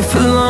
life along